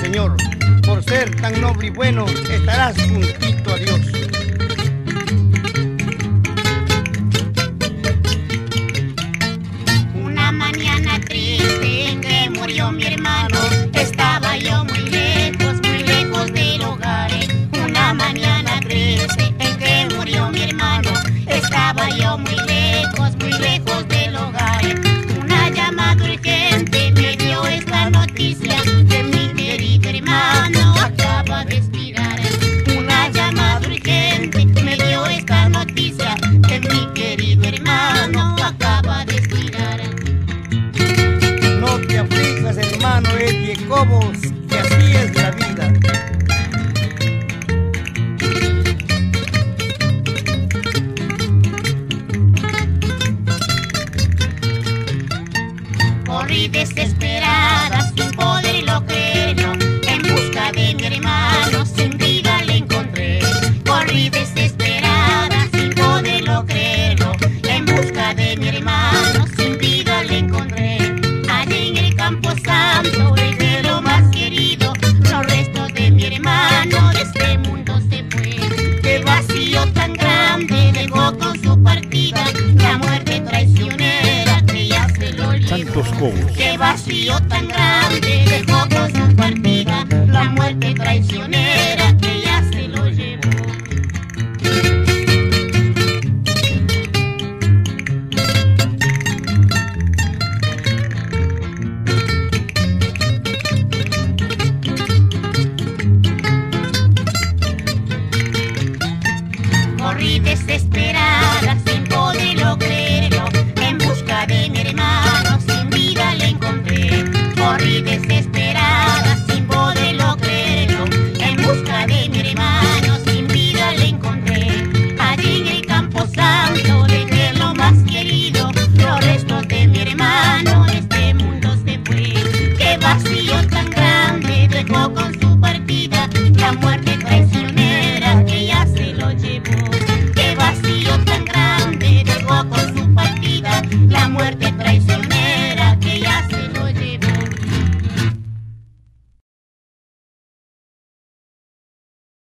Señor, por ser tan noble y bueno, estarás juntito a Dios. bobos, que así es la vida. Corrí Qué vacío tan grande dejó con su partida la muerte traicionera que ya se lo llevó. Corrí desesperada.